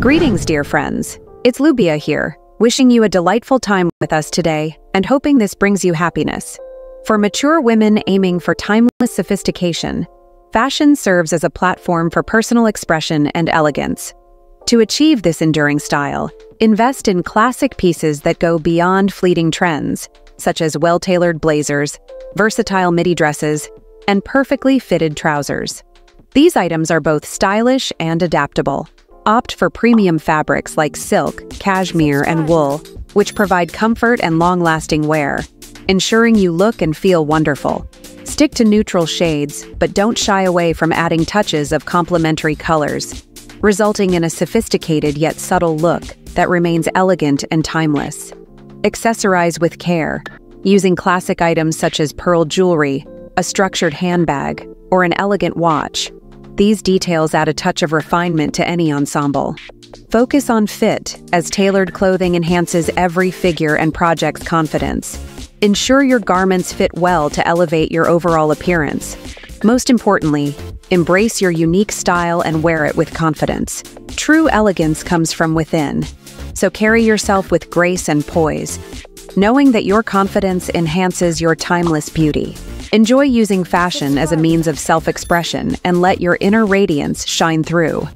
Greetings, dear friends. It's Lubia here, wishing you a delightful time with us today and hoping this brings you happiness. For mature women aiming for timeless sophistication, fashion serves as a platform for personal expression and elegance. To achieve this enduring style, invest in classic pieces that go beyond fleeting trends, such as well-tailored blazers, versatile midi dresses, and perfectly fitted trousers. These items are both stylish and adaptable. Opt for premium fabrics like silk, cashmere, and wool, which provide comfort and long-lasting wear, ensuring you look and feel wonderful. Stick to neutral shades, but don't shy away from adding touches of complementary colors, resulting in a sophisticated yet subtle look that remains elegant and timeless. Accessorize with care, using classic items such as pearl jewelry, a structured handbag, or an elegant watch. These details add a touch of refinement to any ensemble. Focus on fit, as tailored clothing enhances every figure and project's confidence. Ensure your garments fit well to elevate your overall appearance. Most importantly, embrace your unique style and wear it with confidence. True elegance comes from within, so carry yourself with grace and poise, knowing that your confidence enhances your timeless beauty. Enjoy using fashion as a means of self-expression and let your inner radiance shine through.